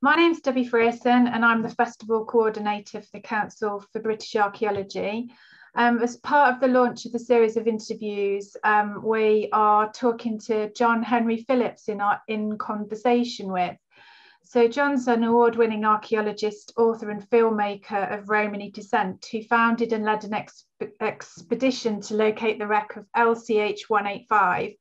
My name's Debbie Frierson and I'm the Festival Coordinator for the Council for British Archaeology. Um, as part of the launch of the series of interviews, um, we are talking to John Henry Phillips in, our, in conversation with. So John's an award-winning archaeologist, author and filmmaker of Romany descent who founded and led an exp expedition to locate the wreck of LCH 185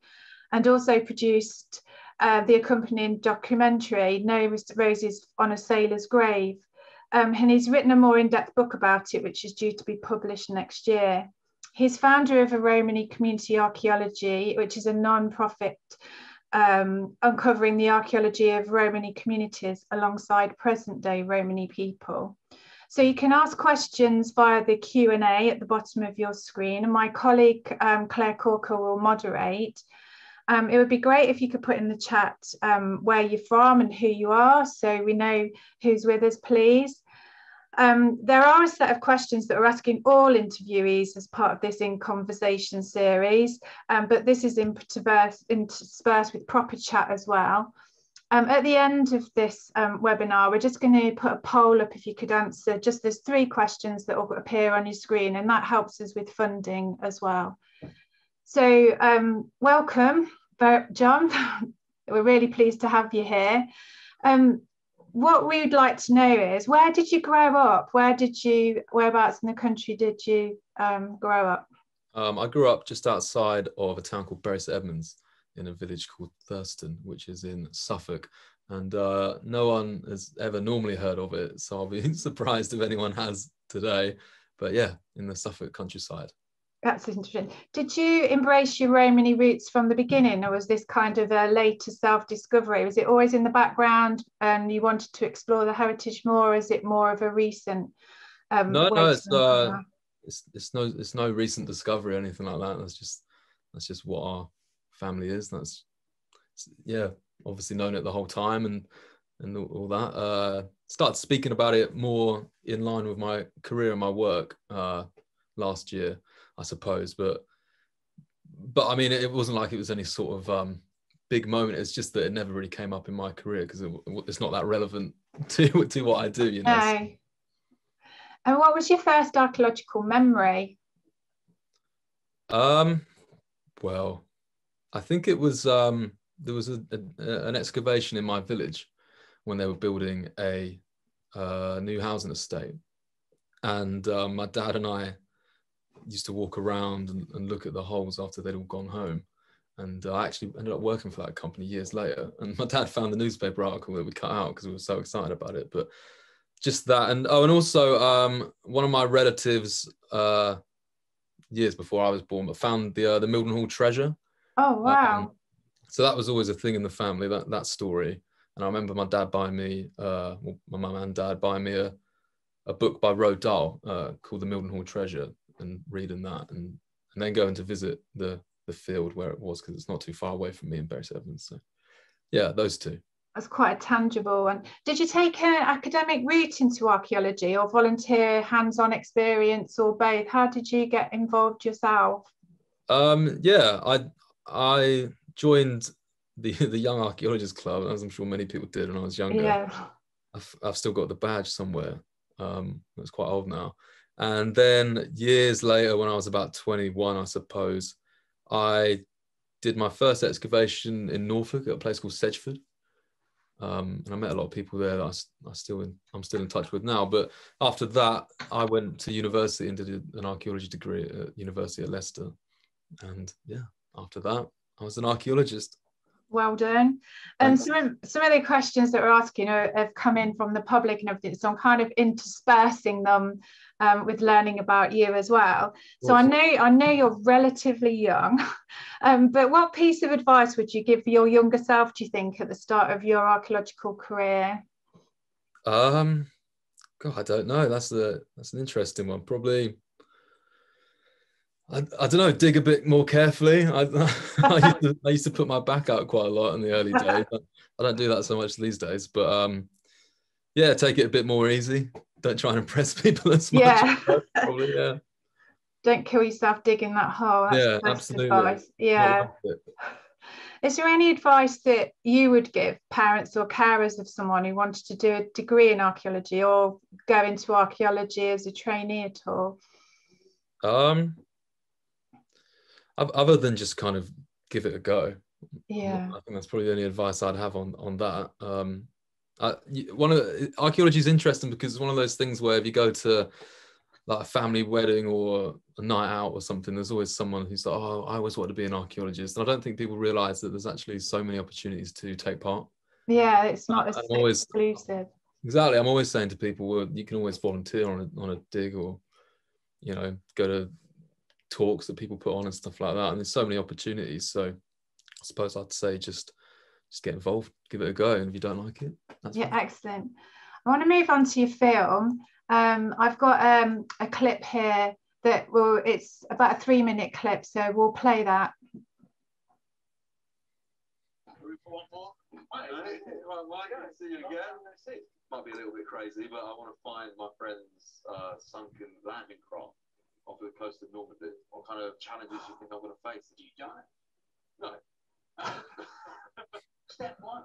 and also produced uh, the accompanying documentary, No Roses on a Sailor's Grave. Um, and he's written a more in-depth book about it, which is due to be published next year. He's founder of a Romani Community Archaeology, which is a non-profit um, uncovering the archaeology of Romany communities alongside present-day Romany people. So you can ask questions via the Q&A at the bottom of your screen, and my colleague um, Claire Corker will moderate. Um, it would be great if you could put in the chat um, where you're from and who you are so we know who's with us, please. Um, there are a set of questions that we're asking all interviewees as part of this In Conversation series, um, but this is interspersed, interspersed with proper chat as well. Um, at the end of this um, webinar, we're just going to put a poll up if you could answer just there's three questions that will appear on your screen and that helps us with funding as well. So um, welcome, John. We're really pleased to have you here. Um, what we'd like to know is where did you grow up? Where did you, whereabouts in the country did you um, grow up? Um, I grew up just outside of a town called Bury St Edmunds in a village called Thurston, which is in Suffolk. And uh, no one has ever normally heard of it. So I'll be surprised if anyone has today. But yeah, in the Suffolk countryside. That's interesting. Did you embrace your Romany roots from the beginning, or was this kind of a later self-discovery? Was it always in the background, and you wanted to explore the heritage more? Or is it more of a recent? Um, no, no, it's, uh, it's it's no it's no recent discovery or anything like that. That's just that's just what our family is. That's yeah, obviously known it the whole time and and all that. Uh, started speaking about it more in line with my career and my work uh, last year I suppose. But but I mean, it wasn't like it was any sort of um, big moment. It's just that it never really came up in my career because it, it's not that relevant to to what I do. You know. No. And what was your first archaeological memory? Um, well, I think it was um, there was a, a, an excavation in my village when they were building a uh, new housing estate, and um, my dad and I used to walk around and, and look at the holes after they'd all gone home. And I actually ended up working for that company years later. And my dad found the newspaper article that we cut out because we were so excited about it. But just that, and oh, and also um, one of my relatives, uh, years before I was born, but found the uh, the Mildenhall treasure. Oh wow! Um, so that was always a thing in the family that that story. And I remember my dad buying me, uh, well, my mum and dad buying me a, a book by Roald Dahl uh, called The Mildenhall Treasure and reading that and and then going to visit the the field where it was because it's not too far away from me in Bury Edmunds. So yeah, those two. That's quite tangible. And did you take an academic route into archaeology or volunteer hands-on experience or both? How did you get involved yourself? Um, yeah, I I joined the the Young Archaeologists Club, as I'm sure many people did when I was younger. Yeah. I've, I've still got the badge somewhere. Um, it's quite old now. And then years later, when I was about 21, I suppose, I did my first excavation in Norfolk at a place called Sedgeford. Um, and I met a lot of people there that I, I still in, I'm still in touch with now. But after that, I went to university and did an archaeology degree at University of Leicester. And yeah, after that, I was an archaeologist. Well done. And some, some of the questions that we're asking are, have come in from the public and everything. So I'm kind of interspersing them um, with learning about you as well. So awesome. I know I know you're relatively young, um, but what piece of advice would you give your younger self? Do you think at the start of your archaeological career? Um, God, I don't know. That's the that's an interesting one. Probably. I, I don't know. Dig a bit more carefully. I, I, used to, I used to put my back out quite a lot in the early days. I don't do that so much these days, but um, yeah, take it a bit more easy don't try and impress people as much. Yeah. Probably, yeah. Don't kill yourself digging that hole. That's yeah, absolutely. Yeah. Is there any advice that you would give parents or carers of someone who wanted to do a degree in archaeology or go into archaeology as a trainee at all? Um, other than just kind of give it a go. Yeah, I think that's probably the only advice I'd have on on that. Um, I, one of archaeology is interesting because it's one of those things where if you go to like a family wedding or a night out or something, there's always someone who's like, "Oh, I always wanted to be an archaeologist." And I don't think people realise that there's actually so many opportunities to take part. Yeah, it's not as always, exclusive. Exactly, I'm always saying to people, well, you can always volunteer on a on a dig or, you know, go to talks that people put on and stuff like that. And there's so many opportunities. So I suppose I'd say just just get involved, give it a go, and if you don't like it, yeah, fine. excellent. I want to move on to your film. Um, I've got um, a clip here that will, it's about a three minute clip, so we'll play that. see you again. Might be a little bit crazy, but I want to find my friend's uh, sunken landing craft off the coast of Normandy. What kind of challenges do you think I'm going to face? Did you die? No. Step one.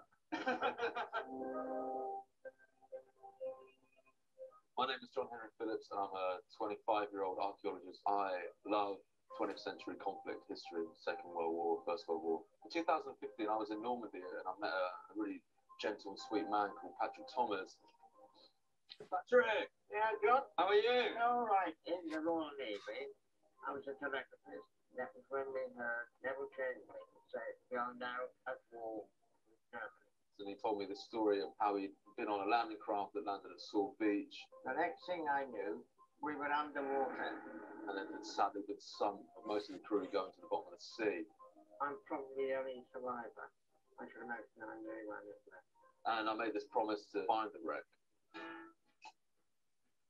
My name is John Henry Phillips, and I'm a 25 year old archaeologist. I love 20th century conflict history, Second World War, First World War. In 2015, I was in Normandy and I met a, really gentle and sweet man called Patrick Thomas. Patrick! Yeah, John? How are you? All right, in the babe. I was a telegraphist. That was when we heard never change me. So, going now at war with Germany and he told me the story of how he'd been on a landing craft that landed at Sword Beach. The next thing I knew, we were underwater. And then it sadly been sunk, most of the crew going to the bottom of the sea. I'm probably the only survivor. I should imagine I'm one left. And I made this promise to find the wreck.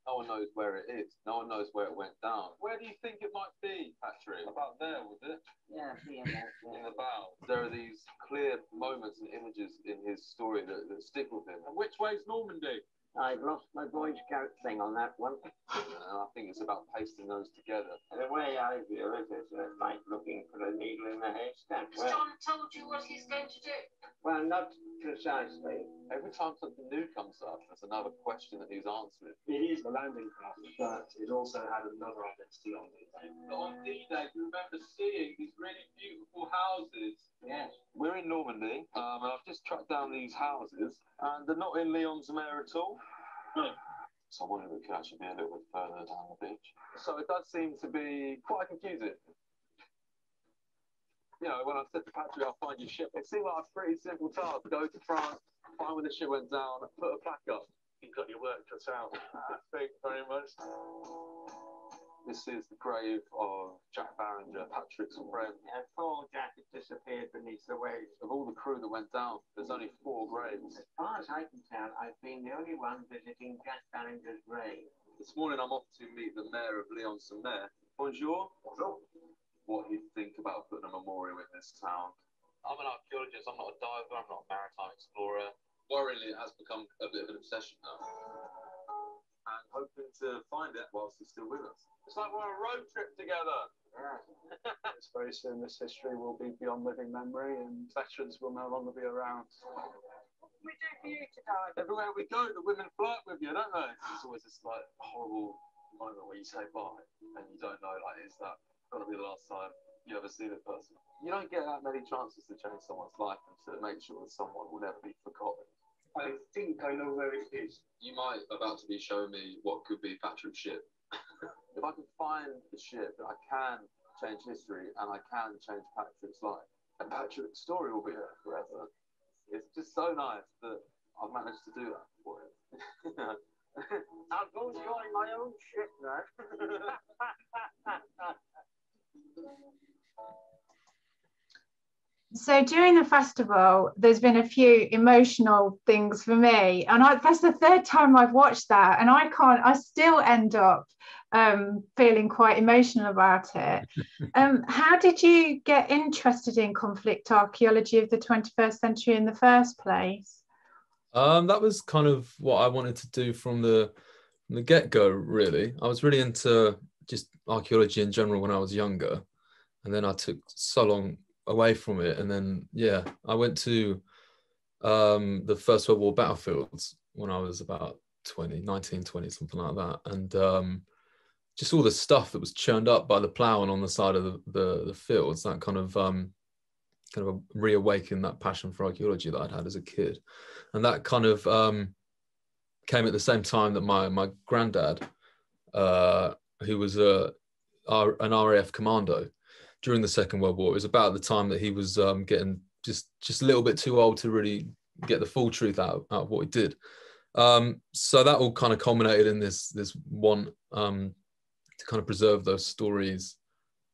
No one knows where it is. No one knows where it went down. Where do you think it might be, Patrick? About there, was it? Yeah, in, in the bow. There are these clear moments and images in his story that, that stick with him. And which way's Normandy? I've lost my Boy Scout thing on that one. and I think it's about pasting those together. The way I view it is uh, like looking for a needle in a haystack. Has John told you what he's going to do? Well, not precisely. Every time something new comes up, there's another question that he's answering. It is the landing craft, but it also had another identity on D-Day. On D-Day, you remember seeing these really beautiful houses. Yes. We're in Normandy, um, and I've just tracked down these houses, and they're not in Lion-sur-Mer at all. No. So I wonder if it could actually be a little bit further down the beach. So it does seem to be quite confusing you know, when I said to Patrick, I'll find your ship, it seemed like a pretty simple task. Go to France, find where the ship went down, put a plaque up. You've got your work cut out. Thank you very much. This is the grave of Jack Barringer, Patrick's friend. Yeah, poor Jack has disappeared beneath the waves. Of all the crew that went down, there's only four graves. As far as I can tell, I've been the only one visiting Jack Barringer's grave. This morning I'm off to meet the mayor of Lion-sur-Mer. Bonjour. Bonjour what you think about putting a memorial in this town. I'm an archaeologist, I'm not a diver, I'm not a maritime explorer. Worryingly, it has become a bit of an obsession now. And hoping to find it whilst he's still with us. It's like we're on a road trip together. Yeah. it's very soon this history will be beyond living memory and veterans will no longer be around. What can We do for you to die. Everywhere we go, the women flirt with you, don't they? It's always this like horrible moment where you say bye and you don't know, like, is that going to be the last time you ever see the person. You don't get that many chances to change someone's life and to make sure that someone will never be forgotten. I think I know where it is. You might about to be showing me what could be Patrick's ship. if I can find the ship, I can change history and I can change Patrick's life. And Patrick's story will be here forever. It's just so nice that I've managed to do that for him. I'll go join my own ship now. So during the festival, there's been a few emotional things for me, and I, that's the third time I've watched that, and I can't. I still end up um, feeling quite emotional about it. Um, how did you get interested in conflict archaeology of the 21st century in the first place? Um, that was kind of what I wanted to do from the from the get go. Really, I was really into just archaeology in general when I was younger, and then I took so long away from it. And then yeah, I went to um, the First World War battlefields when I was about 20, 19, 20, something like that. And um, just all the stuff that was churned up by the ploughing on the side of the, the, the fields, that kind of um, kind of reawakened that passion for archaeology that I'd had as a kid. And that kind of um, came at the same time that my my granddad, uh, who was a, an RAF commando during the Second World War, it was about the time that he was um, getting just just a little bit too old to really get the full truth out, out of what he did. Um, so that all kind of culminated in this this one um, to kind of preserve those stories,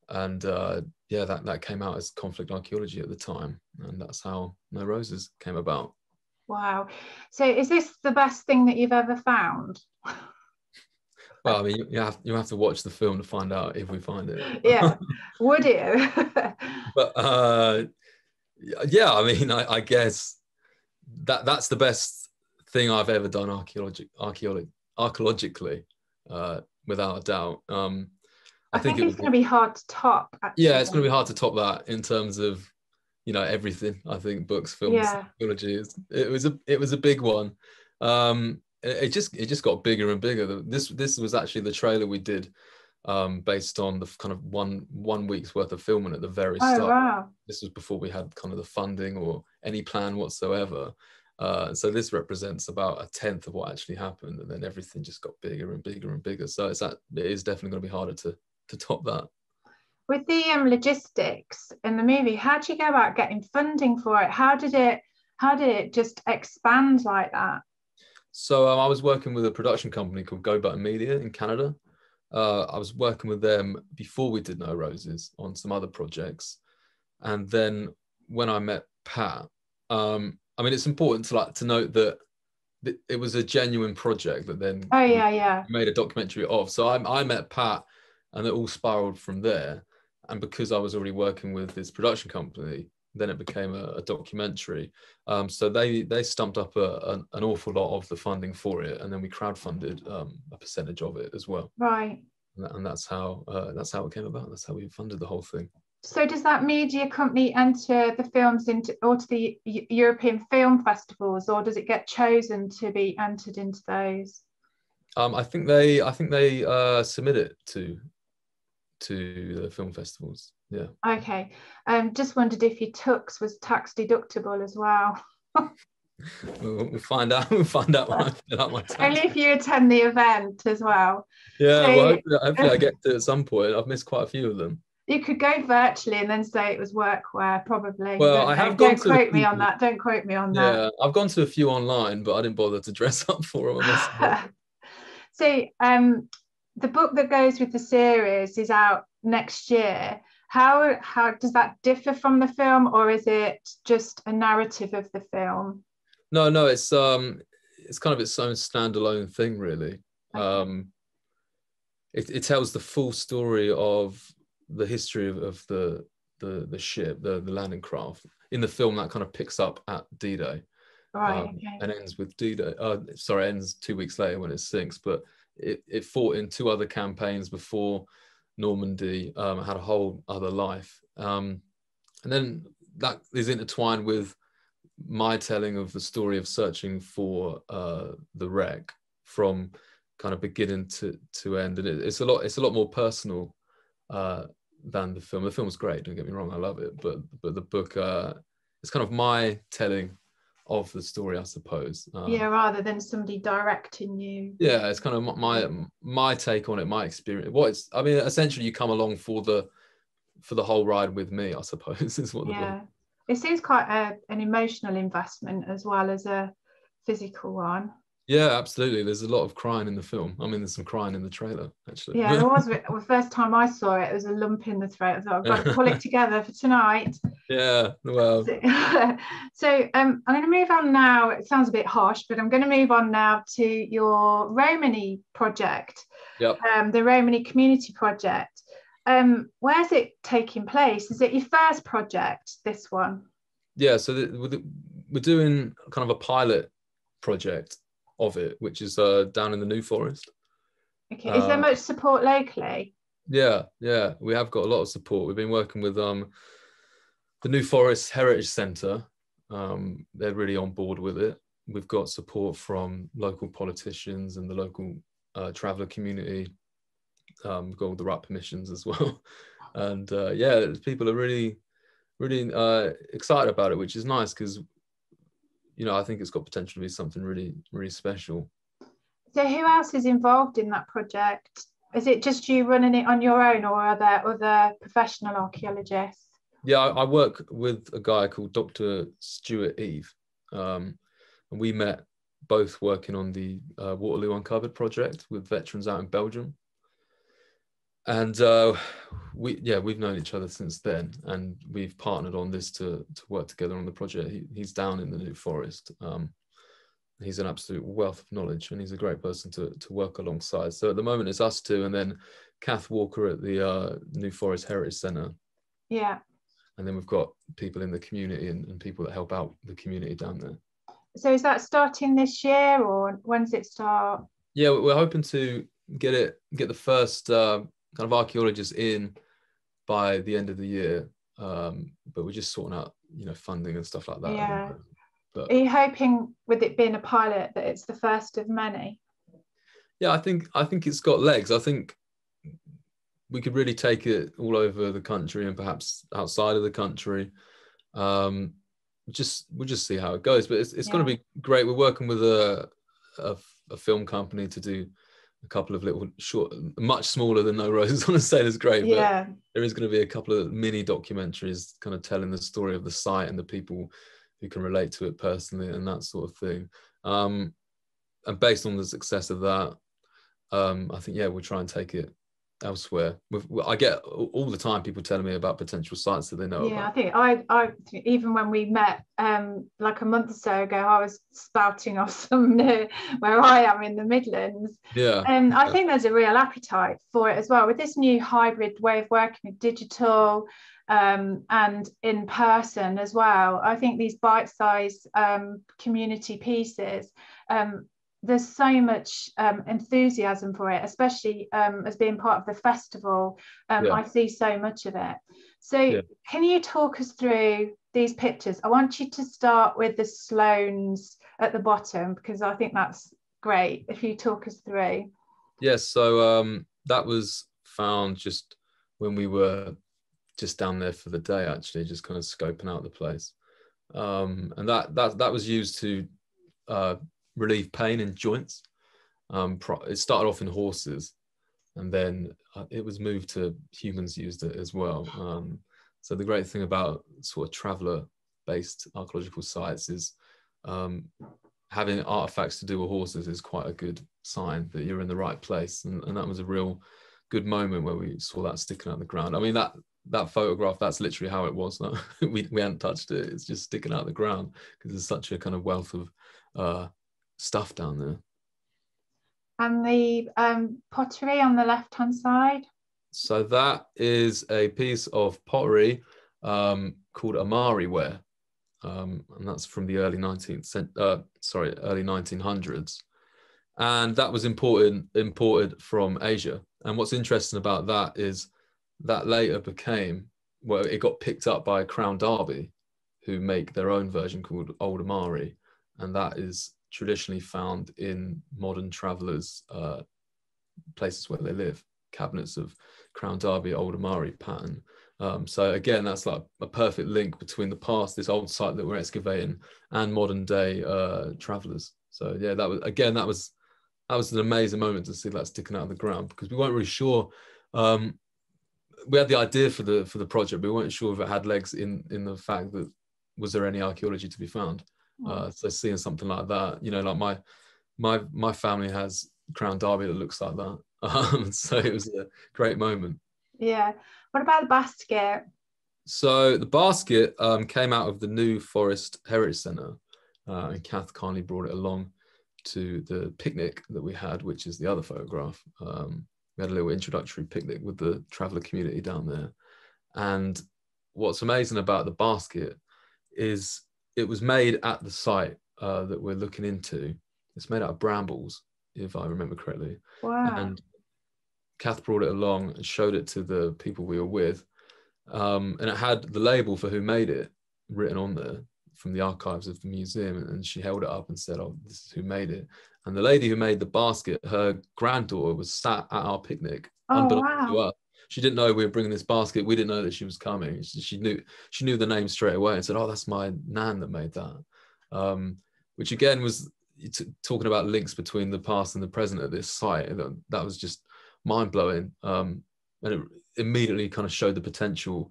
and uh, yeah, that that came out as conflict archaeology at the time, and that's how No Roses came about. Wow. So is this the best thing that you've ever found? Well, I mean, you have you have to watch the film to find out if we find it. Yeah, would you? but uh, yeah, I mean, I, I, guess that that's the best thing I've ever done archaeologi- archaeology, archaeologically, uh, without a doubt. Um, I, I think, think, it's going to be hard to top. Actually. Yeah, it's going to be hard to top that in terms of you know everything. I think books, films, yeah. archaeology. It was a it was a big one. Um, it, just it just got bigger and bigger. This this was actually the trailer we did um, based on the kind of one one week's worth of filming at the very oh, start. Wow. This was before we had kind of the funding or any plan whatsoever. Uh, so this represents about a tenth of what actually happened, and then everything just got bigger and bigger and bigger. So it's that it is definitely going to be harder to to top that. With the um, logistics in the movie, how did you go about getting funding for it? How did it how did it just expand like that? So um, I was working with a production company called Go Button Media in Canada, uh, I was working with them before we did No Roses on some other projects, and then when I met Pat, um, I mean, it's important to like to note that it was a genuine project that then oh yeah yeah made a documentary of. So I, I met Pat, and it all spiraled from there. And because I was already working with this production company, then it became a, a documentary. Um, so they they stumped up a, an, an, awful lot of the funding for it, and then we crowdfunded um, a percentage of it as well. Right. And, that, and that's how uh, that's how it came about. That's how we funded the whole thing. So does that media company enter the films into or to the European film festivals, or does it get chosen to be entered into those? Um, I think they I think they uh, submit it to to the film festivals. Yeah. Okay. Um, just wondered if your tux was tax deductible as well. we'll, we'll, find out. We'll find out when I fill out. Only if you attend the event as well. Yeah. So, well, hopefully, hopefully I get to at some point. I've missed quite a few of them. You could go virtually and then say it was workwear, probably. Well, don't, I have don't quote me on that. Don't quote me on that. Yeah, I've gone to a few online, but I didn't bother to dress up for them. so, um, the book that goes with the series is out next year. How how does that differ from the film, or is it just a narrative of the film? No, no, it's um, it's kind of its own standalone thing, really. Okay. Um, it, it tells the full story of the history of, of the the the ship, the the landing craft. In the film, that kind of picks up at D-Day, right? Um, okay. And ends with D-Day. Uh, sorry, ends two weeks later when it sinks, but it, it fought in two other campaigns before Normandy, um, had a whole other life. Um, and then that is intertwined with my telling of the story of searching for uh, the wreck from kind of beginning to, to end. And it, it's a lot, it's a lot more personal uh, than the film. The film's great, don't get me wrong, I love it. But, but the book, uh, it's kind of my telling of the story, I suppose. Um, yeah, rather than somebody directing you. Yeah, it's kind of my my take on it, my experience. What it's, I mean, essentially, you come along for the for the whole ride with me, I suppose, is what. Yeah, it seems quite a, an emotional investment as well as a physical one. Yeah, absolutely. There's a lot of crying in the film. I mean, there's some crying in the trailer, actually. Yeah, there was. the first time I saw it, it was a lump in the throat. I thought, I've got to pull it together for tonight. Yeah, well. So, um, I'm going to move on now. It sounds a bit harsh, but I'm going to move on now to your Romany project, yep. um, the Romany Community Project. Um, where's it taking place? Is it your first project, this one? Yeah, so the, we're doing kind of a pilot project of it, which is uh, down in the New Forest. Okay. Is there uh, much support locally? Yeah, yeah, we have got a lot of support. We've been working with um, the New Forest Heritage Centre, um, they're really on board with it. We've got support from local politicians and the local uh, traveller community. Um, we've got all the right permissions as well. And uh, yeah, people are really, really uh, excited about it, which is nice because, you know, I think it's got potential to be something really, really special. So, who else is involved in that project? Is it just you running it on your own, or are there other professional archaeologists? Yeah, I, I work with a guy called Dr. Stuart Eve, um, and we met both working on the uh, Waterloo Uncovered project with veterans out in Belgium. And uh, we, yeah, we've known each other since then, and we've partnered on this to to work together on the project. He, he's down in the New Forest. Um, he's an absolute wealth of knowledge and he's a great person to, to work alongside. So at the moment it's us two and then Kath Walker at the uh, New Forest Heritage Centre. Yeah. And then we've got people in the community and, and people that help out the community down there. So is that starting this year or when does it start? Yeah, we're hoping to get it, get the first uh, kind of archaeologists in by the end of the year. Um, but we're just sorting out, you know, funding and stuff like that. Yeah. But are you hoping, with it being a pilot, that it's the first of many? Yeah, I think I think it's got legs. I think we could really take it all over the country and perhaps outside of the country. Um, just we'll just see how it goes. But it's, it's yeah. going to be great. We're working with a, a, a film company to do a couple of little short, much smaller than No Roses on a Sailor's Grave. Yeah. there is going to be a couple of mini documentaries, kind of telling the story of the site and the people who can relate to it personally and that sort of thing. Um, and based on the success of that, um, I think yeah, we'll try and take it elsewhere. I get all the time people telling me about potential sites that they know. Yeah, about. I think I, I even when we met um, like a month or so ago, I was spouting off some near where I am in the Midlands. Yeah, and I yeah. think there's a real appetite for it as well with this new hybrid way of working with digital um, and in person as well. I think these bite-sized um, community pieces, um, there's so much um, enthusiasm for it, especially um, as being part of the festival. Um, yeah. I see so much of it. So yeah. can you talk us through these pictures? I want you to start with the Sloan's at the bottom because I think that's great. If you talk us through. Yes, so that was found just when we were just down there for the day actually just kind of scoping out the place um, and that that that was used to uh, relieve pain in joints um, it started off in horses and then uh, it was moved to humans used it as well um, so the great thing about sort of traveler based archaeological sites is um, having artifacts to do with horses is quite a good sign that you're in the right place and, and that was a real good moment where we saw that sticking out the ground i mean that that photograph, that's literally how it was. We, we hadn't touched it. It's just sticking out the ground because there's such a kind of wealth of uh, stuff down there. And the um, pottery on the left hand side? So that is a piece of pottery um, called Imari ware. Um, and that's from the early 19th cent- uh, sorry, early 1900s. And that was imported imported from Asia. And what's interesting about that is that later became well, it got picked up by Crown Derby, who make their own version called Old Imari, and that is traditionally found in modern travelers' uh, places where they live, cabinets of Crown Derby Old Imari pattern. Um, so again, that's like a perfect link between the past, this old site that we're excavating, and modern day uh, travellers. So yeah, that was again that was that was an amazing moment to see that sticking out of the ground because we weren't really sure um, we had the idea for the for the project, but we weren't sure if it had legs in in the fact that was there any archaeology to be found. Hmm. Uh, so seeing something like that, you know, like my my my family has Crown Derby that looks like that. Um, so it was a great moment. Yeah. What about the basket? So the basket um, came out of the New Forest Heritage Centre, uh, and Kath kindly brought it along to the picnic that we had, which is the other photograph. Um, we had a little introductory picnic with the traveller community down there. And what's amazing about the basket is it was made at the site uh, that we're looking into. It's made out of brambles, if I remember correctly. Wow. And Kath brought it along and showed it to the people we were with. um, and it had the label for who made it written on there from the archives of the museum. And she held it up and said, "Oh, this is who made it." And the lady who made the basket, her granddaughter was sat at our picnic. Oh, wow. She didn't know we were bringing this basket. We didn't know that she was coming. She, she knew she knew the name straight away and said, "Oh, that's my nan that made that." Um, which again was t- talking about links between the past and the present at this site. That, that was just mind blowing, um, and it immediately kind of showed the potential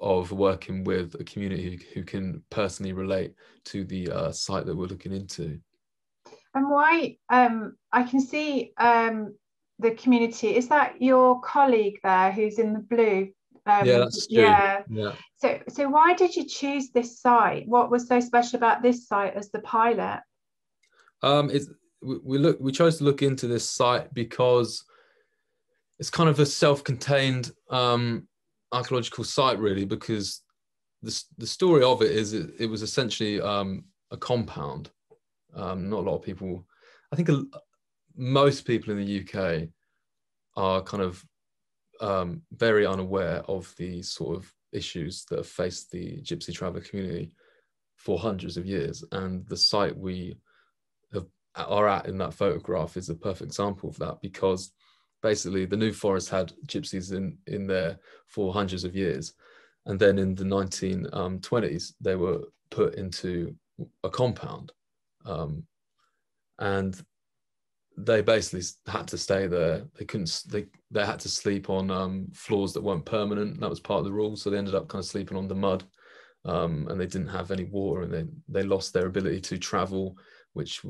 of working with a community who, can personally relate to the uh, site that we're looking into. And why um, I can see um, the community. Is that your colleague there who's in the blue? Um, yeah, that's true. Yeah. yeah. So, so why did you choose this site? What was so special about this site as the pilot? Um, it's we, we look we chose to look into this site because it's kind of a self-contained um, archaeological site, really, because the the story of it is it, it was essentially um, a compound. Um, not a lot of people, I think, a, most people in the UK are kind of um, very unaware of the sort of issues that have faced the gypsy traveller community for hundreds of years. And the site we have, are at in that photograph is a perfect example of that because basically the New Forest had gypsies in, in there for hundreds of years. And then in the 1920s, um, they were put into a compound. Um, and they basically had to stay there. They couldn't. They they had to sleep on um, floors that weren't permanent. That was part of the rule. So they ended up kind of sleeping on the mud, um, and they didn't have any water, and they they lost their ability to travel, which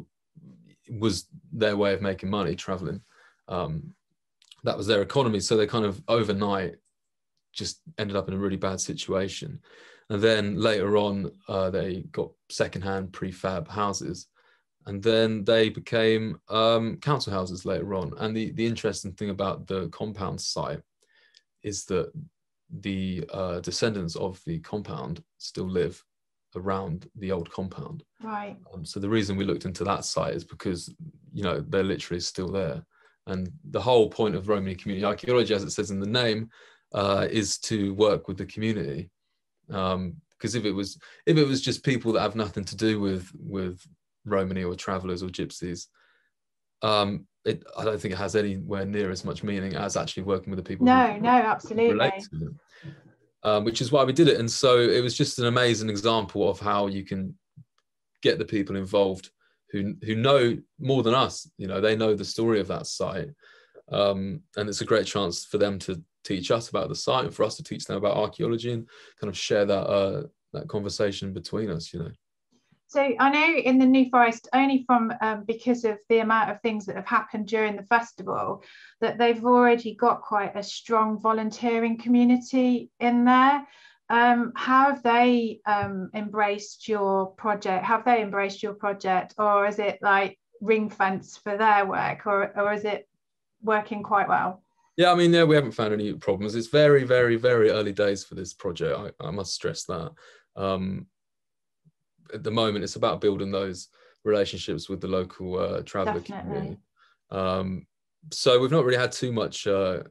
was their way of making money traveling. Um, that was their economy. So they kind of overnight just ended up in a really bad situation. And then later on, uh, they got secondhand prefab houses and then they became um, council houses later on. And the, the interesting thing about the compound site is that the uh, descendants of the compound still live around the old compound. Right. Um, so the reason we looked into that site is because you know they're literally still there, and the whole point of Romani community archaeology, as it says in the name, uh, is to work with the community. Because um, if it was if it was just people that have nothing to do with with Romany or travelers or gypsies, um, it, I don't think it has anywhere near as much meaning as actually working with the people. No, no, absolutely. Um, which is why we did it. And so it was just an amazing example of how you can get the people involved who who know more than us. You know, they know the story of that site, um, and it's a great chance for them to teach us about the site and for us to teach them about archaeology and kind of share that uh, that conversation between us. You know. So I know in the New Forest, only from um, because of the amount of things that have happened during the festival, that they've already got quite a strong volunteering community in there. Um, how have they um, embraced your project? Have they embraced your project, or is it like ring fence for their work, or or is it working quite well? Yeah, I mean, yeah, we haven't found any problems. It's very, very, very early days for this project. I, I must stress that. Um, at the moment it's about building those relationships with the local uh, traveller community. Um, so we've not really had too much uh,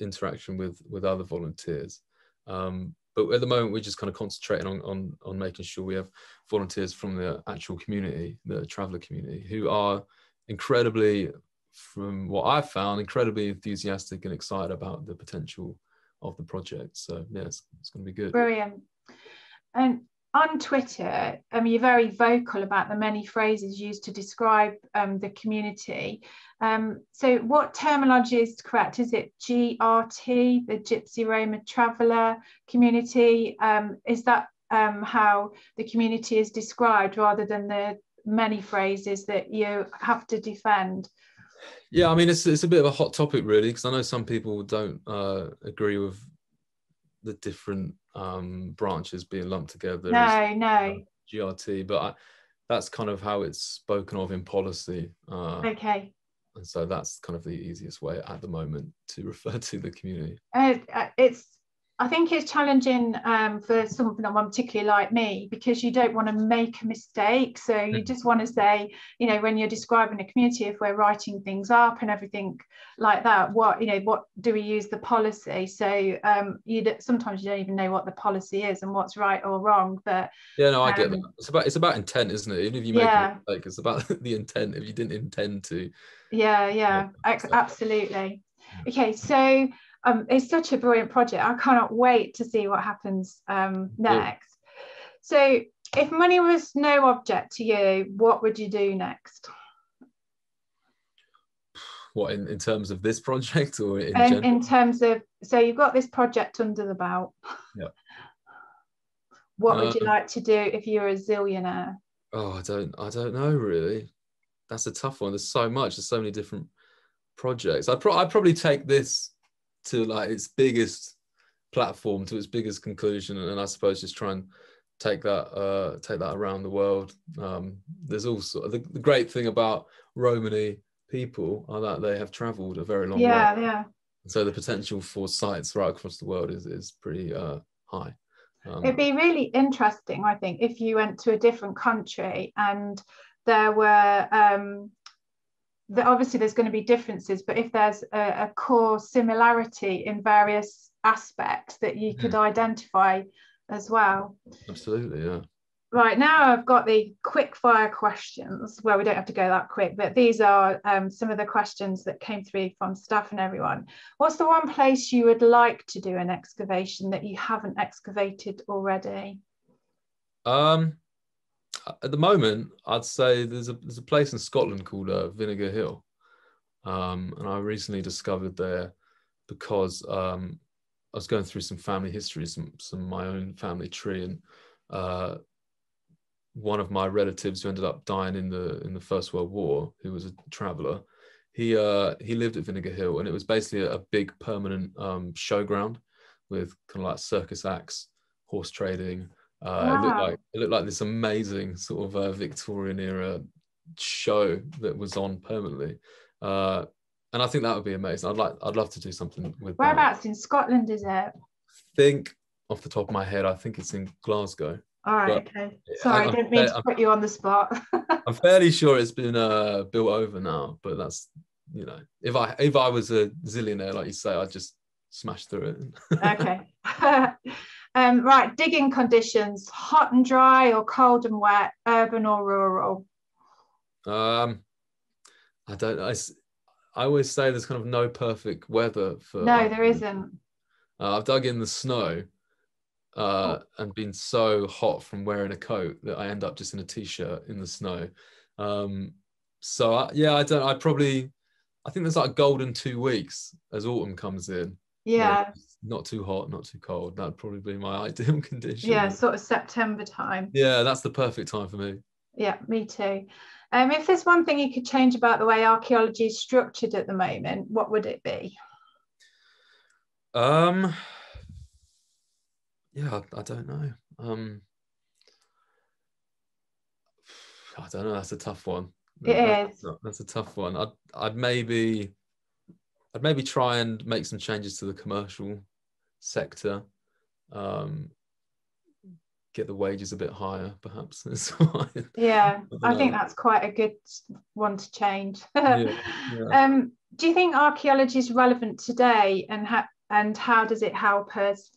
interaction with with other volunteers. Um, but at the moment, we're just kind of concentrating on, on on making sure we have volunteers from the actual community, the traveller community, who are incredibly, from what I've found, incredibly enthusiastic and excited about the potential of the project. So yeah, it's, it's going to be good. Brilliant. And on Twitter, um, you're very vocal about the many phrases used to describe um, the community. Um, so, what terminology is correct? Is it GRT, the Gypsy Roma Traveller community? Um, is that um, how the community is described rather than the many phrases that you have to defend? Yeah, I mean, it's, it's a bit of a hot topic, really, because I know some people don't uh, agree with the different um, branches being lumped together. No, as, no. Uh, GRT, but I, that's kind of how it's spoken of in policy. Uh, okay. And so that's kind of the easiest way at the moment to refer to the community. Uh, uh it's I think it's challenging um, for someone particularly like me because you don't want to make a mistake. So you mm. just want to say, you know, when you're describing a community, if we're writing things up and everything like that, what you know, what do we use the policy? So um, you sometimes you don't even know what the policy is and what's right or wrong. But yeah, no, I um, get that. It's about it's about intent, isn't it? Even if you make yeah. a mistake, it's about the intent. If you didn't intend to. Yeah, yeah, yeah. absolutely. Okay, so um, it's such a brilliant project. I cannot wait to see what happens um, next. So, if money was no object to you, what would you do next? What in, in terms of this project or in, in, in terms of so you've got this project under the belt. Yeah. What would you uh, like to do if you're a zillionaire? Oh, I don't I don't know really. That's a tough one. There's so much. There's so many different projects. I'd, pro- I'd probably take this to like its biggest platform to its biggest conclusion and i suppose just try and take that uh take that around the world. Um there's also the, the great thing about romani people are that they have traveled a very long yeah way. yeah. So the potential for sites right across the world is is pretty uh high. Um, it'd be really interesting i think if you went to a different country and there were um that obviously there's going to be differences, but if there's a, a core similarity in various aspects that you could mm. identify as well. Absolutely, yeah. Right now, I've got the quick fire questions. Well, we don't have to go that quick, but these are um, some of the questions that came through from staff and everyone. What's the one place you would like to do an excavation that you haven't excavated already? Um, at the moment, I'd say there's a there's a place in Scotland called uh, Vinegar Hill, um, and I recently discovered there because um, I was going through some family history, some some my own family tree, and uh, one of my relatives who ended up dying in the in the First World War, who was a traveller, he uh, he lived at Vinegar Hill, and it was basically a, big permanent um, showground with kind of like circus acts, horse trading. Uh, wow. It looked like it looked like this amazing sort of uh, Victorian era show that was on permanently, uh, and I think that would be amazing. I'd like I'd love to do something with. Whereabouts that. in Scotland is it? I think off the top of my head, I think it's in Glasgow. All right. But, okay. Sorry, I, I didn't mean to put you on the spot. I'm fairly sure it's been uh, built over now, but that's you know, if I if I was a zillionaire, like you say, I'd just smash through it. okay. Um, right, digging conditions, hot and dry or cold and wet, urban or rural? Um, I don't. I, I always say there's kind of no perfect weather for. No, there isn't. Uh, I've dug in the snow uh, oh. and been so hot from wearing a coat that I end up just in a t-shirt in the snow. Um, so I, yeah, I don't. I probably, I think there's like a golden two weeks as autumn comes in. Yeah. not too hot, not too cold. That'd probably be my ideal condition. Yeah, sort of September time. Yeah, that's the perfect time for me. Yeah, me too. Um, if there's one thing you could change about the way archaeology is structured at the moment, what would it be? Um, yeah, I, I don't know. Um, I don't know. That's a tough one. It that, is. That's a tough one. I'd, I'd maybe I'd maybe try and make some changes to the commercial sector. Um, get the wages a bit higher, perhaps. yeah, I, think that's quite a good one to change. yeah, yeah. Um, do you think archaeology is relevant today, and how and how does it help us?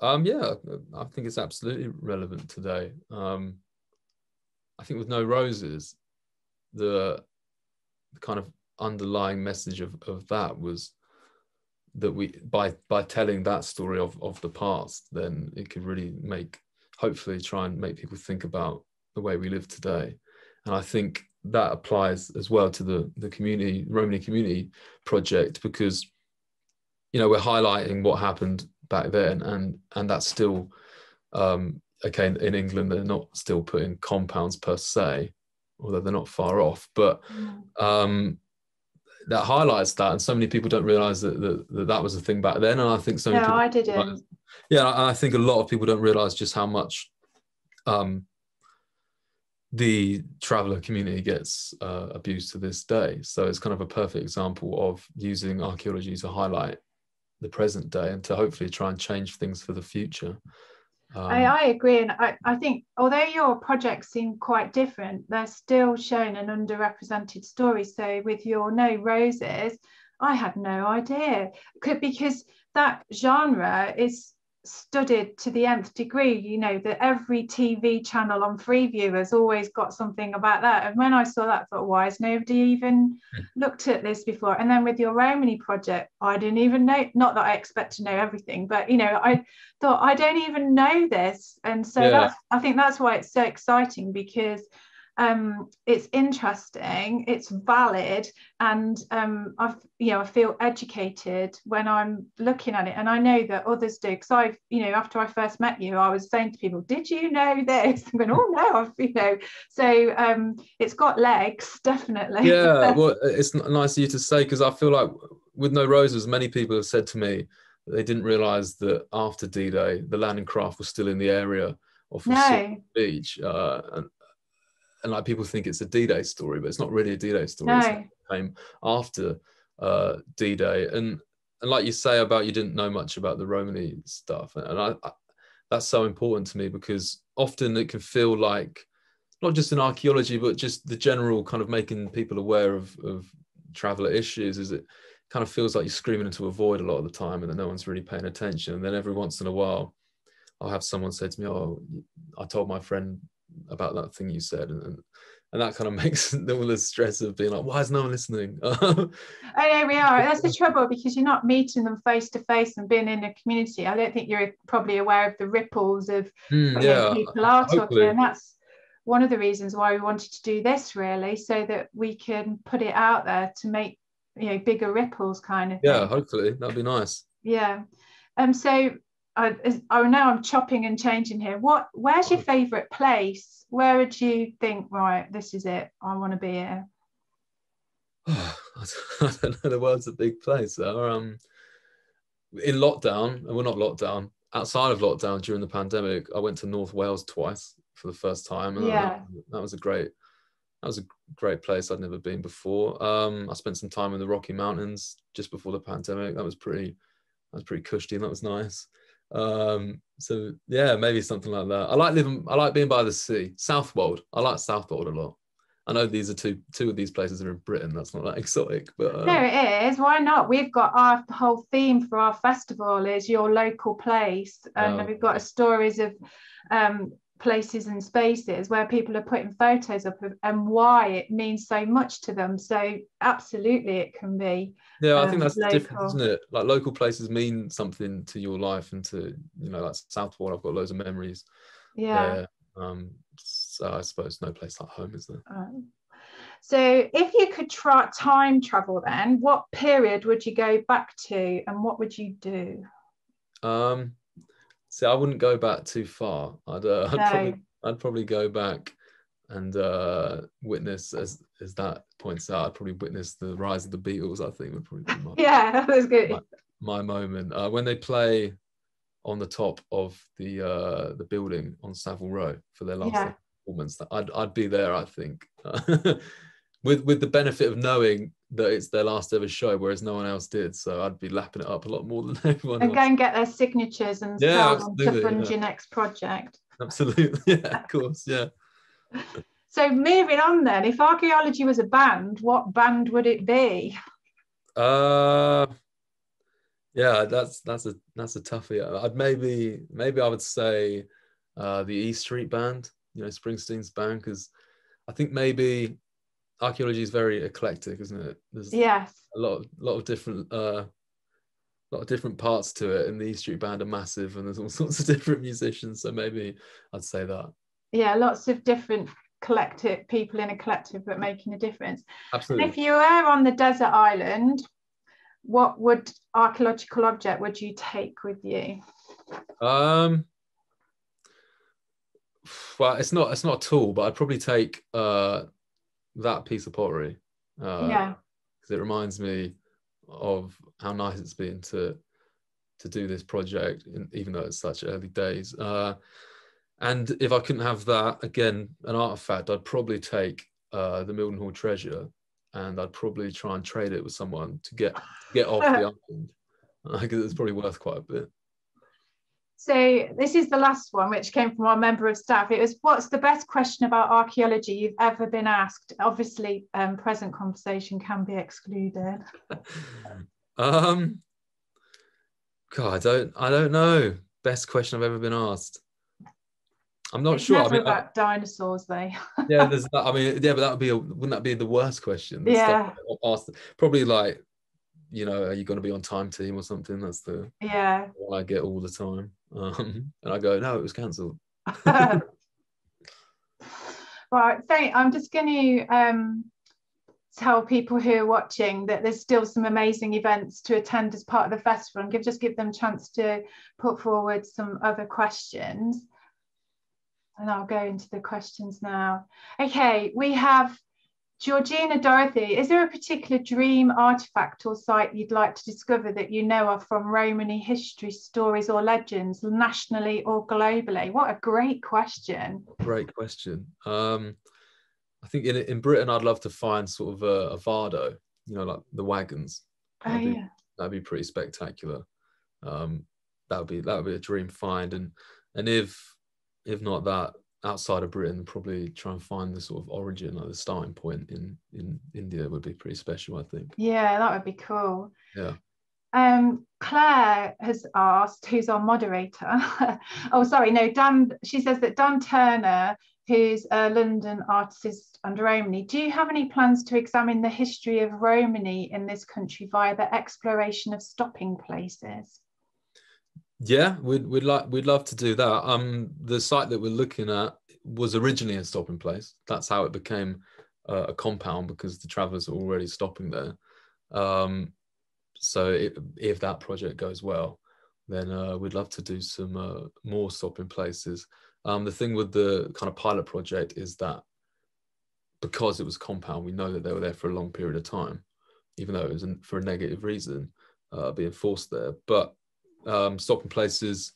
Um, yeah, I think it's absolutely relevant today. Um, I think with no roses, the, the kind of underlying message of, of that was that we by by telling that story of, of the past then it could really make hopefully try and make people think about the way we live today and i think that applies as well to the the community romani community project because you know we're highlighting what happened back then and and that's still um okay in, in england they're not still putting compounds per se although they're not far off but mm. um that highlights that, and so many people don't realize that that, that, that was a thing back then. And I think so. No, I didn't. yeah, I think a lot of people don't realize just how much um, the traveler community gets uh, abused to this day. So it's kind of a perfect example of using archaeology to highlight the present day and to hopefully try and change things for the future. Um, I, I, agree, and I, I think although your projects seem quite different, they're still showing an underrepresented story. So with your No Roses, I had no idea, because that genre is studied to the nth degree you know that every tv channel on freeview has always got something about that. And when i saw that I thought why has nobody even looked at this before? And then with your romany project i didn't even know not that i expect to know everything but you know i thought i don't even know this. And so yeah. that's i think that's why it's so exciting because um, it's interesting, it's valid, and um, I've you know I feel educated when I'm looking at it, and I know that others do. Because I've you know after I first met you, I was saying to people, "Did you know this?" I'm going, "Oh no," I've you know. So um, it's got legs, definitely. Yeah, well, it's nice of you to say because I feel like with No Roses, many people have said to me they didn't realise that after D-Day, the landing craft was still in the area of no. Beach, uh, and and like people think it's a D-Day story, but it's not really a D-Day story. No. It came after uh, D-Day, and and like you say about you didn't know much about the Romani stuff, and I, I, that's so important to me because often it can feel like not just in archaeology, but just the general kind of making people aware of of traveler issues. Is it kind of feels like you're screaming into a void a lot of the time, and that no one's really paying attention. And then every once in a while, I'll have someone say to me, "Oh, I told my friend about that thing you said and, and that kind of makes all the stress of being like why is no one listening? Oh yeah we are. That's the trouble because you're not meeting them face to face and being in a community. I don't think you're probably aware of the ripples of mm, yeah, people are hopefully. talking and that's one of the reasons why we wanted to do this really so that we can put it out there to make you know bigger ripples kind of yeah hopefully. That'd be nice. Yeah. Um so I, I know I'm chopping and changing here. What? Where's your favourite place? Where would you think? Right, this is it. I want to be here. I don't know. The world's a big place. There. Um, in lockdown, and we're not lockdown. Outside of lockdown during the pandemic, I went to North Wales twice for the first time. And yeah, that, that was a great. That was a great place I'd never been before. Um, I spent some time in the Rocky Mountains just before the pandemic. That was pretty. That was pretty cushy. And that was nice. Um, so yeah, maybe something like that. I like living. I like being by the sea. Southwold. I like Southwold a lot. I know these are two two of these places are in Britain. That's not that exotic, but uh... no, it is. Why not? We've got our whole theme for our festival is your local place, and oh. we've got stories of um, places and spaces where people are putting photos up of, and why it means so much to them. So absolutely, it can be. Yeah, um, I think um, that's local. different, isn't it? Like local places mean something to your life and to you know, like southport I've got loads of memories. Yeah. There. Um, so I suppose no place like home is there. Um, so if you could try time travel, then what period would you go back to, and what would you do? Um, See, I wouldn't go back too far. I'd, uh, I'd, probably, I'd probably go back and uh, witness, as as that points out, I'd probably witness the rise of the Beatles. I think would probably be my, yeah, that was good. My, my moment uh, when they play on the top of the uh, the building on Savile Row for their last yeah. performance. I'd I'd be there. I think with with the benefit of knowing that it's their last ever show, whereas no one else did. So I'd be lapping it up a lot more than everyone. And else. go and get their signatures and yeah, sell them to fund yeah. your next project. Absolutely, yeah, of course, yeah. so moving on then, if archaeology was a band, what band would it be? Uh yeah, that's that's a that's a toughie. I'd maybe maybe I would say uh the E Street band, you know, Springsteen's band, because I think maybe archaeology is very eclectic, isn't it? There's yes. a lot, of, lot of different, uh, lot of different parts to it. And the E Street Band are massive, and there's all sorts of different musicians. So maybe I'd say that. Yeah, lots of different collective people in a collective, but making a difference. Absolutely. If you were on the desert island, what would archaeological object would you take with you? Um. Well, it's not it's not a tool, but I'd probably take uh that piece of pottery. Uh, yeah. Because it reminds me of how nice it's been to to do this project, even though it's such early days. Uh, and if I couldn't have that, again, an artifact, I'd probably take uh, the Mildenhall treasure and I'd probably try and trade it with someone to get get off the island. I guess it's probably worth quite a bit. So this is the last one, which came from our member of staff. It was, what's the best question about archaeology you've ever been asked? Obviously, um, present conversation can be excluded. um, God, I don't, I don't know. Best question I've ever been asked. I'm not it's sure. I mean, about I, dinosaurs, though. yeah, there's that. I mean, yeah, but that would be a, wouldn't that be the worst question? The yeah. Asked, probably like, you know, are you going to be on time team or something? That's the yeah one I get all the time. Um, and I go, no, it was cancelled. right. So I'm just going to um, tell people who are watching that there's still some amazing events to attend as part of the festival and give just give them a chance to put forward some other questions and I'll go into the questions now. Okay, we have Georgina Dorothy. Is there a particular dream artifact or site you'd like to discover that you know of from Romani history, stories, or legends, nationally or globally? What a great question. Great question. Um, I think in, in Britain, I'd love to find sort of a, a Vardo, you know, like the wagons. That'd oh, be, yeah. That'd be pretty spectacular. Um, that would be that would be a dream find, and and if if not that, outside of Britain, probably try and find the sort of origin, like the starting point in in India would be pretty special, I think. Yeah, that would be cool. Yeah. Um, Claire has asked, who's our moderator? oh, sorry, no, Dan. She says that Dan Turner, who's a London artist under Romani, do you have any plans to examine the history of Romani in this country via the exploration of stopping places? Yeah, we'd we'd like we'd love to do that. Um, the site that we're looking at was originally a stopping place. That's how it became uh, a compound because the travellers are already stopping there. Um, so it, if that project goes well, then uh, we'd love to do some uh, more stopping places. Um, the thing with the kind of pilot project is that because it was compound, we know that they were there for a long period of time, even though it was for a negative reason uh, being forced there. But um, stopping places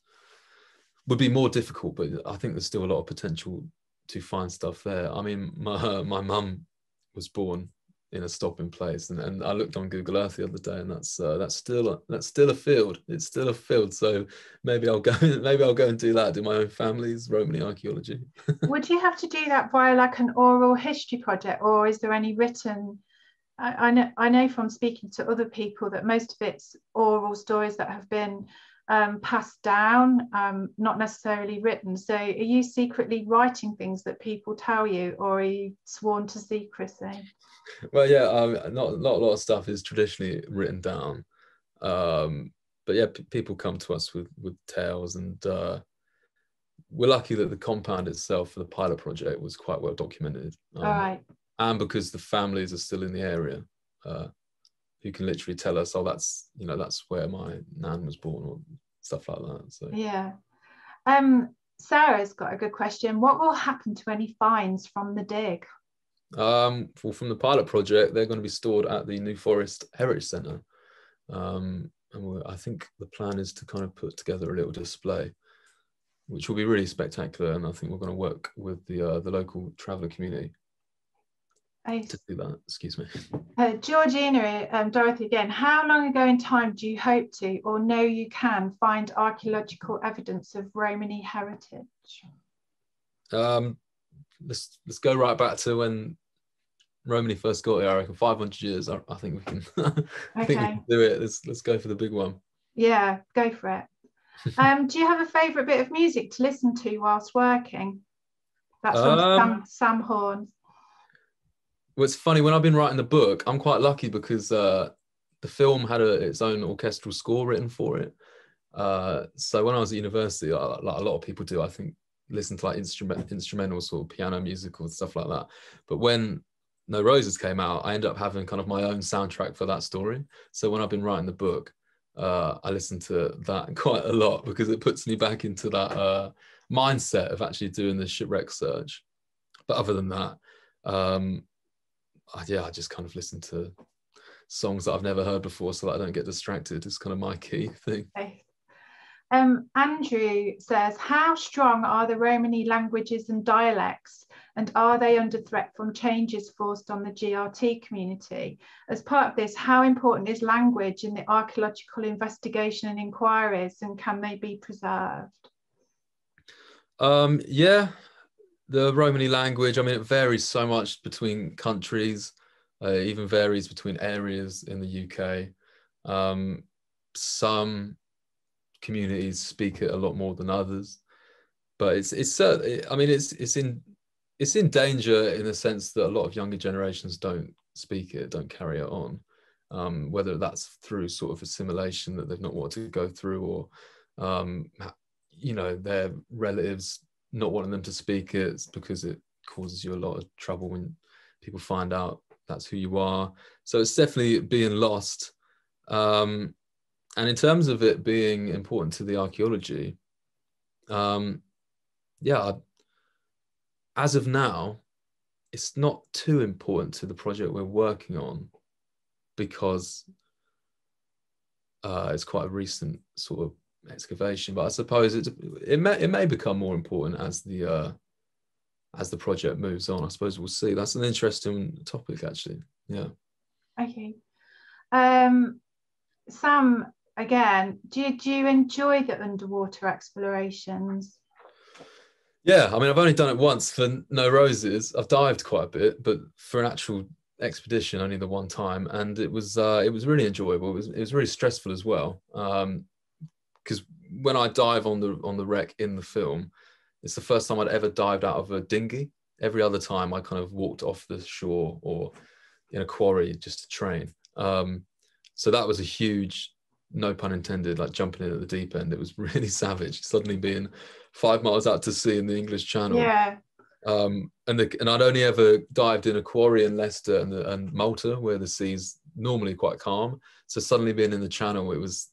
would be more difficult, but I think there's still a lot of potential to find stuff there. I mean, my my mum was born in a stopping place, and, and I looked on Google Earth the other day, and that's uh, that's still a, that's still a field. It's still a field. So maybe I'll go maybe I'll go and do that. Do my own family's Romani archaeology. Would you have to do that via like an oral history project, or is there any written? I, I know I know from speaking to other people that most of it's oral stories that have been um, passed down, um, not necessarily written. So, are you secretly writing things that people tell you, or are you sworn to secrecy? Well, yeah, um, not not a lot of stuff is traditionally written down, um, but yeah, people come to us with with tales, and uh, we're lucky that the compound itself for the pilot project was quite well documented. Um, All right. And because the families are still in the area, uh, who can literally tell us, oh, that's you know that's where my nan was born or stuff like that. So yeah. Um, Sarah's got a good question. What will happen to any finds from the dig? Um, well, from the pilot project, they're going to be stored at the New Forest Heritage Centre. Um, and I think the plan is to kind of put together a little display, which will be really spectacular. And I think we're going to work with the uh, the local traveller community to do that. Excuse me. Uh, Georgina, um, Dorothy again, how long ago in time do you hope to or know you can find archaeological evidence of Romani heritage? Um, let's let's go right back to when Romani first got here. I reckon 500 years. I, I think we can. I think we can do it. Let's let's go for the big one. Yeah, go for it. um, do you have a favourite bit of music to listen to whilst working? That's from um, Sam, Sam Horn. What's funny when I've been writing the book, I'm quite lucky because uh, the film had a, its own orchestral score written for it. Uh, so when I was at university, like a lot of people do, I think listen to like instrument instrumental sort of piano musical stuff like that. But when No Roses came out, I ended up having kind of my own soundtrack for that story. So when I've been writing the book, uh, I listen to that quite a lot because it puts me back into that uh, mindset of actually doing the shipwreck search. But other than that, um, yeah, I just kind of listen to songs that I've never heard before so that I don't get distracted. It's kind of my key thing. Okay. Um, Andrew says, how strong are the Romani languages and dialects And are they under threat from changes forced on the GRT community? As part of this, how important is language in the archaeological investigation and inquiries, and can they be preserved? Um, yeah, the Romani language, I mean, it varies so much between countries, uh, even varies between areas in the UK. Um, some communities speak it a lot more than others, but it's it's uh, I mean, it's it's in it's in danger in the sense that a lot of younger generations don't speak it, don't carry it on. Um, whether that's through sort of assimilation that they've not wanted to go through, or um, you know their relatives not wanting them to speak it because it causes you a lot of trouble when people find out that's who you are. So it's definitely being lost. Um, and in terms of it being important to the archaeology, um, yeah, as of now, it's not too important to the project we're working on because uh, it's quite a recent sort of excavation. But I suppose it it may it may become more important as the uh, as the project moves on. I suppose we'll see. That's an interesting topic, actually. Yeah. Okay. Um, Sam, again, do you, do you enjoy the underwater explorations? Yeah, I mean, I've only done it once for No Roses. I've dived quite a bit, but for an actual expedition, only the one time, and it was uh, it was really enjoyable. It was it was really stressful as well, because when I dive on the on the wreck in the film, it's the first time I'd ever dived out of a dinghy. Every other time, I kind of walked off the shore or in a quarry just to train. Um, so that was a huge no pun intended, like jumping in at the deep end. It was really savage. Suddenly being five miles out to sea in the English Channel. Yeah. Um, and the, and I'd only ever dived in a quarry in Leicester and, the, and Malta, where the sea's normally quite calm. So suddenly being in the Channel, it was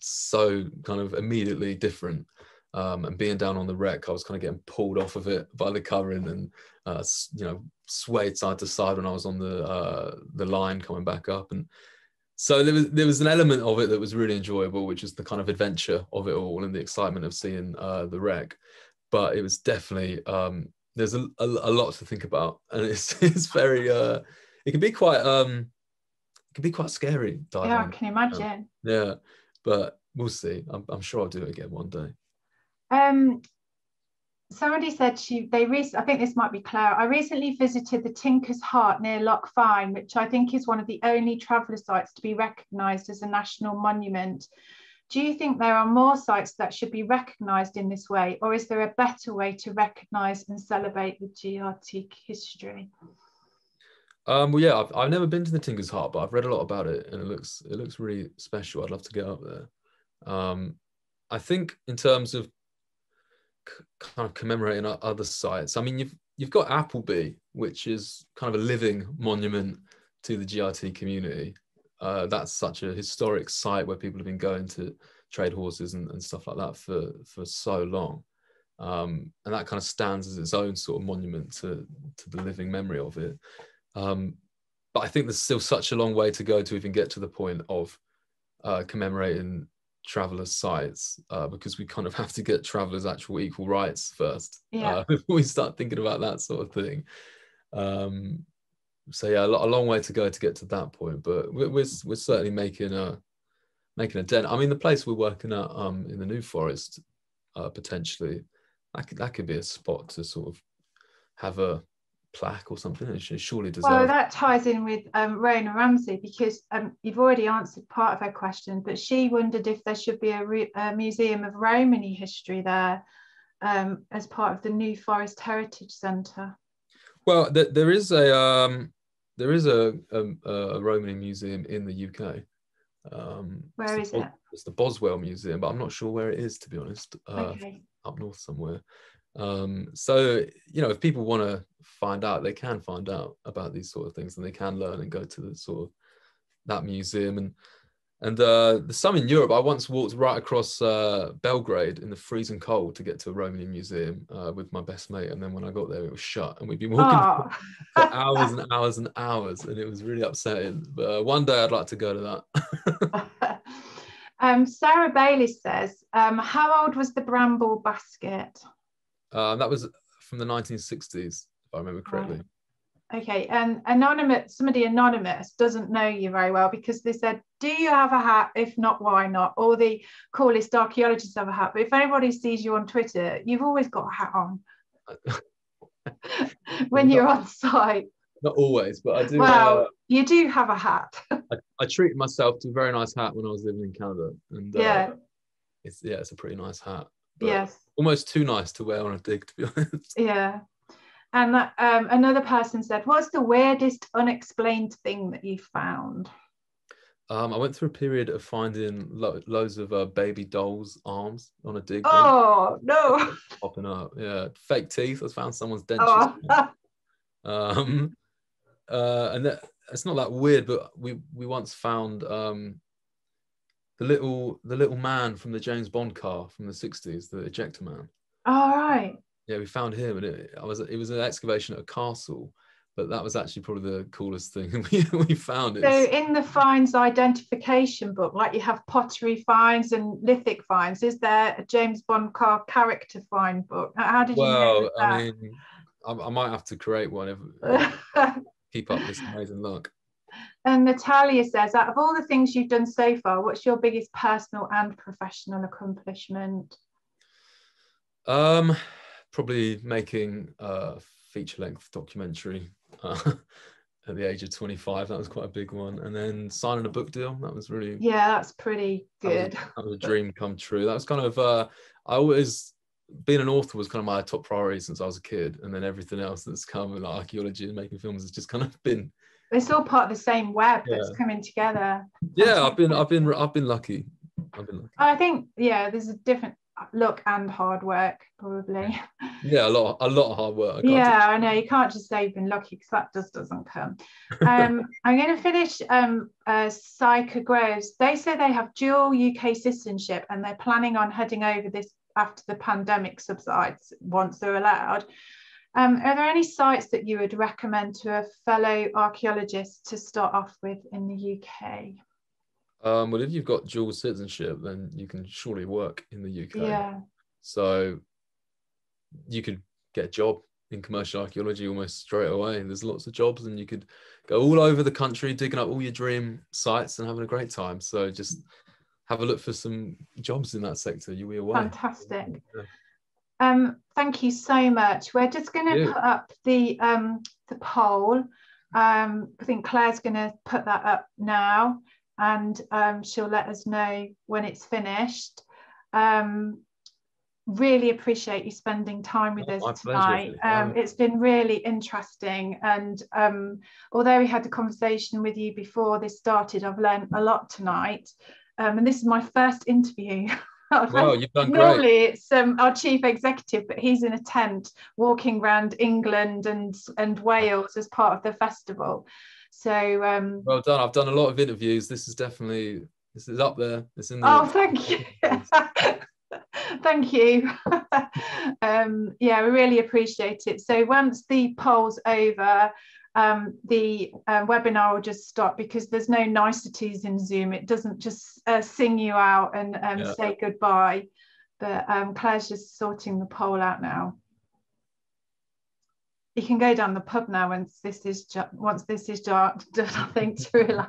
so kind of immediately different. Um, and being down on the wreck, I was kind of getting pulled off of it by the current and uh, you know swayed side to side when I was on the uh, the line coming back up and so there was there was an element of it that was really enjoyable, which is the kind of adventure of it all and the excitement of seeing uh, the wreck. But it was definitely um, there's a, a, a, lot to think about, and it's it's very uh, it can be quite um, it can be quite scary. Diving. Yeah, I can imagine. yeah, but we'll see. I'm, I'm sure I'll do it again one day. Um, somebody said she they recently I think this might be Claire. I recently visited the Tinker's Heart near Loch Fyne, which I think is one of the only traveller sites to be recognised as a national monument. Do you think there are more sites that should be recognised in this way, or is there a better way to recognise and celebrate the GRT history? Um, well, yeah, I've, I've never been to the Tinker's Heart, but I've read a lot about it, and it looks it looks really special. I'd love to get up there. Um, I think in terms of kind of commemorating other sites. I mean, you've you've got Appleby, which is kind of a living monument to the GRT community. Uh, that's such a historic site where people have been going to trade horses and, and stuff like that for for so long. Um, and that kind of stands as its own sort of monument to to the living memory of it. Um, but I think there's still such a long way to go to even get to the point of uh, commemorating traveler sites uh, because we kind of have to get travelers actual equal rights first yeah. uh, before we start thinking about that sort of thing um, so yeah a, a, long way to go to get to that point but we're, we're, we're, certainly making a making a dent i mean the place we're working at um, in the new forest uh, potentially that could, that could be a spot to sort of have a plaque or something. It surely deserves. Well, that ties in with um, Rona Ramsey because um, you've already answered part of her question, but she wondered if there should be a, re- a museum of Romani history there um, as part of the New Forest Heritage Centre. Well, th- there is a um, there is a, a, a, Romani museum in the UK. Um, where is the, it? It's the Boswell Museum, but I'm not sure where it is to be honest. Uh, okay. Up north somewhere. Um, so you know, if people want to find out, they can find out about these sort of things, and they can learn and go to the sort of that museum and and uh, there's some in Europe. I once walked right across uh, Belgrade in the freezing cold to get to a Romani museum uh, with my best mate, and then when I got there, it was shut, and we'd been walking oh. for hours and hours and hours, and it was really upsetting. But uh, one day, I'd like to go to that. um, Sarah Bailey says, um, "How old was the bramble basket?" Uh, that was from the 1960s, if I remember correctly. Right. Okay, and anonymous, somebody anonymous doesn't know you very well because they said, "Do you have a hat? If not, why not?" Or the coolest archaeologists have a hat. But if anybody sees you on Twitter, you've always got a hat on when you're on site. Not always, but I do. Well, uh, you do have a hat. I, I treated myself to a very nice hat when I was living in Canada, and uh, yeah, it's yeah, it's a pretty nice hat. Yes, almost too nice to wear on a dig, to be honest. Yeah. And um, another person said, What's the weirdest unexplained thing that you found? Um, I went through a period of finding lo- loads of uh, baby dolls' arms on a dig. Oh, no. Popping up. Yeah. Fake teeth. I found someone's dentures. Oh. um, uh, and that, it's not that weird, but we, we once found um, the little the little man from the James Bond car from the 60s, the ejector man. All right yeah, we found him, and it, I was it was an excavation at a castle, but that was actually probably the coolest thing we, we found. So in the finds identification book, like you have pottery finds and lithic finds, is there a James Bond car character find book? How did well, you know that? I mean, I, I, might have to create one if keep up this amazing luck. And Natalia says, out of all the things you've done so far, what's your biggest personal and professional accomplishment? Um, probably making a feature length documentary uh, at the age of 25. That was quite a big one. And then signing a book deal. That was really. Yeah, that's pretty good. That was, that was a dream come true. That was kind of, uh, I always, being an author was kind of my top priority since I was a kid. And then everything else that's come with like archaeology and making films has just kind of been. It's all part of the same web yeah. that's coming together. Yeah, I've been, I've been, I've been lucky. I've been lucky. I think, yeah, there's a different look and hard work probably yeah a lot a lot of hard work I yeah i know you can't just say you've been lucky because that just doesn't come um, i'm going to finish um uh, Psycha Groves they say they have dual uk citizenship and they're planning on heading over this after the pandemic subsides once they're allowed um, are there any sites that you would recommend to a fellow archaeologist to start off with in the uk um, well, if you've got dual citizenship, then you can surely work in the UK. Yeah. So you could get a job in commercial archaeology almost straight away. There's lots of jobs, and you could go all over the country digging up all your dream sites and having a great time. So just have a look for some jobs in that sector. You'll be away. Fantastic. Yeah. Um, thank you so much. We're just going to put up the um, the poll. Um, I think Claire's going to put that up now and um, she'll let us know when it's finished. Um, really appreciate you spending time with oh, us tonight. Um, it's been really interesting. And um, although we had a conversation with you before this started, I've learned a lot tonight. Um, and this is my first interview. Wow, you've done Normally great. it's um, our chief executive, but he's in a tent walking around England and, and Wales as part of the festival. So um, well done. I've done a lot of interviews. This is definitely this is up there. It's in the Oh, thank you. thank you. um, yeah, we really appreciate it. So once the poll's over, um, the uh, webinar will just stop because there's no niceties in Zoom. It doesn't just uh, sing you out and um, yeah. say goodbye. But um, Claire's just sorting the poll out now you can go down the pub now once this is once this is done. I think to realise.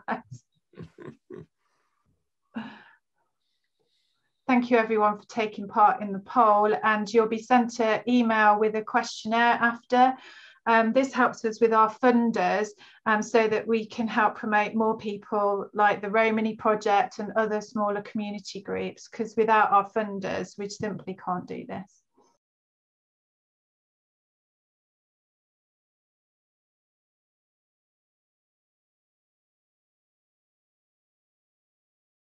Thank you everyone for taking part in the poll and you'll be sent an email with a questionnaire after. Um, this helps us with our funders um, so that we can help promote more people like the Romani Project and other smaller community groups because without our funders we simply can't do this.